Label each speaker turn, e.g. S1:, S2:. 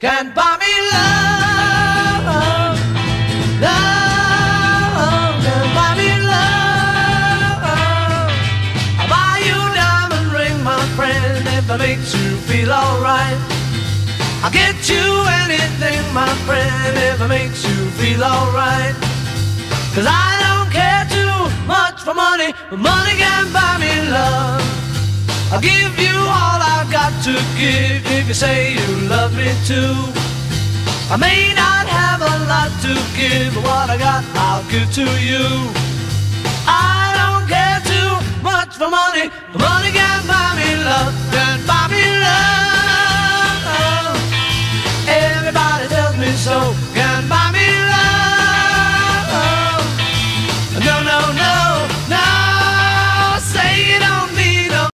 S1: Can't buy me love, love, can't buy me love. I'll buy you a diamond ring, my friend, if it makes you feel alright. I'll get you anything, my friend, if it makes you feel alright. Cause I don't care too much for money, but money can't buy me give you all I've got to give if you say you love me too. I may not have a lot to give, but what I got I'll give to you.